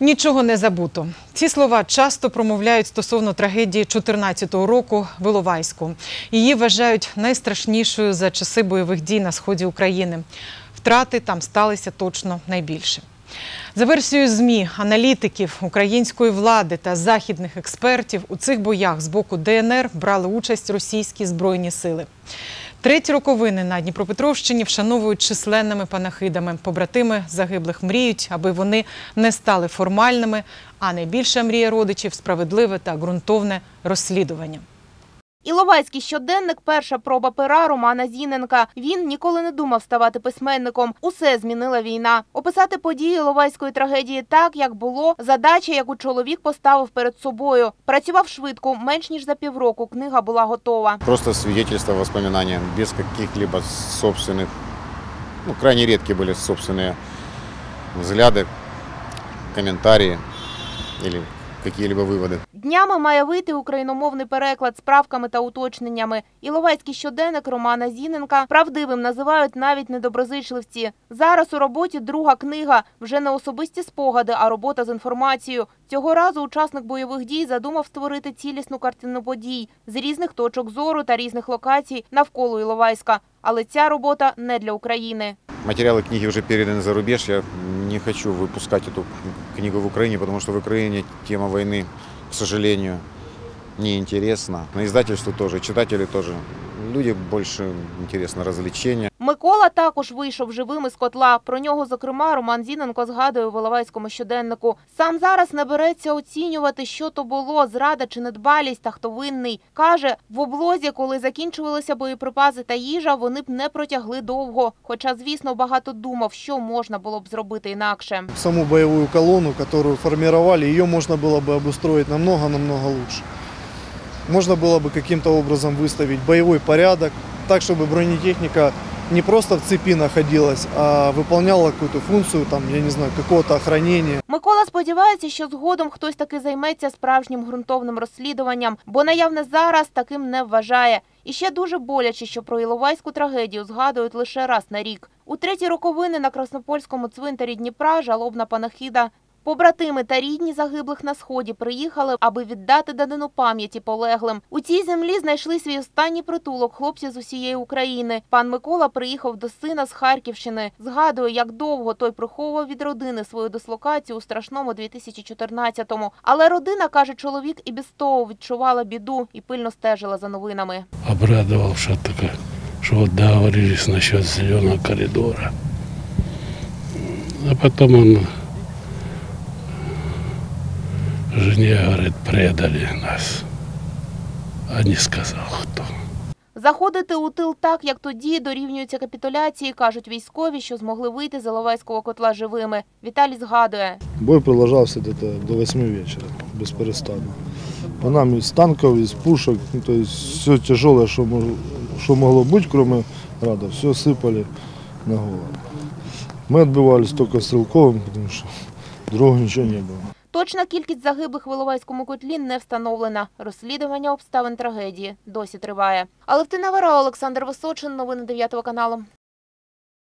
Нічого не забуто. Ці слова часто промовляють стосовно трагедії 14-го року в Іловайську. Її вважають найстрашнішою за часи бойових дій на сході України. Втрати там сталися точно найбільше. За версією ЗМІ, аналітиків, української влади та західних експертів у цих боях з боку ДНР брали участь російські збройні сили. Треті роковини на Дніпропетровщині вшановують численними панахидами. Побратими загиблих мріють, аби вони не стали формальними, а найбільша мрія родичів справедливе та ґрунтовне розслідування. Іловайський щоденник – перша проба пера Романа Зіненка. Він ніколи не думав ставати письменником. Усе змінила війна. Описати події Іловайської трагедії так, як було, задача, яку чоловік поставив перед собою. Працював швидко, менш ніж за півроку книга була готова. Просто свидетельства, воспоминания, без каких-либо собственных, ну, крайне редкие были собственные взгляды, комментарии или какие-либо выводы. Днями має вийти україномовний переклад з правками та уточненнями. Іловайський щоденник Романа Зіненка правдивим називають навіть недоброзичливці. Зараз у роботі друга книга. Вже не особисті спогади, а робота з інформацією. Цього разу учасник бойових дій задумав створити цілісну картину подій з різних точок зору та різних локацій навколо Іловайська. Але ця робота не для України. Материалы книги уже переданы за рубеж. Я не хочу выпускать эту книгу в Украине, потому что в Украине тема войны, к сожалению, неинтересна. На издательству тоже, читатели тоже. Люди больше интересно развлечения. Микола також вийшов живим із котла. Про нього, зокрема, Роман Зіненко згадує в Іловайському щоденнику. Сам зараз не береться оцінювати, що то було, зрада чи недбалість та хто винний. Каже, в облозі, коли закінчувалися боєприпаси та їжа, вони б не протягли довго. Хоча, звісно, багато думав, що можна було б зробити інакше. саму боевую колонну, которую формировали, ее можно было бы обустроить намного-намного лучше. Можно было бы каким-то образом выставить боевой порядок, так, чтобы бронетехника не просто в цепи находилась, а выполняла какую-то функцию, там, я не знаю, какого-то охранения. Микола сподівається, що згодом хтось таки займеться справжнім ґрунтовним розслідуванням, бо наявне зараз таким не вважає. І ще дуже боляче, що про Іловайську трагедію згадують лише раз на рік. У треті роковини на Краснопольському цвинтарі Дніпра жалобна панахіда. Побратими та рідні загиблих на сході приїхали, аби віддати данину пам'яті полеглим. У цій землі знайшли свій останній притулок хлопці з усієї України. Пан Микола приїхав до сина з Харківщини. Згадує, як довго той приховував від родини свою дислокацію у страшному 2014-му. Але родина, каже чоловік, і без того відчувала біду і пильно стежила за новинами. обрадовал, что, так, что вот договорились насчет зеленого коридора. А потом он жене говорит, предали нас. А не сказал кто. Заходити у тил так, як тоді, дорівнюється капітуляції, кажуть військові, що змогли вийти з Іловайського котла живими. Віталій згадує. Бой продолжался где-то до 8 вечера, без перестану. По нам из танков, из пушек, ну, то есть все тяжелое, что, мож- что могло быть, кроме рада, все сыпали на голову. Мы отбивались только стрелковым, потому что другого ничего не было. Точна кількість загиблих в Іловайському котлі не встановлена. Розслідування обставин трагедії досі триває. Алевтина Вара, Олександр Височин. Новини 9 каналу.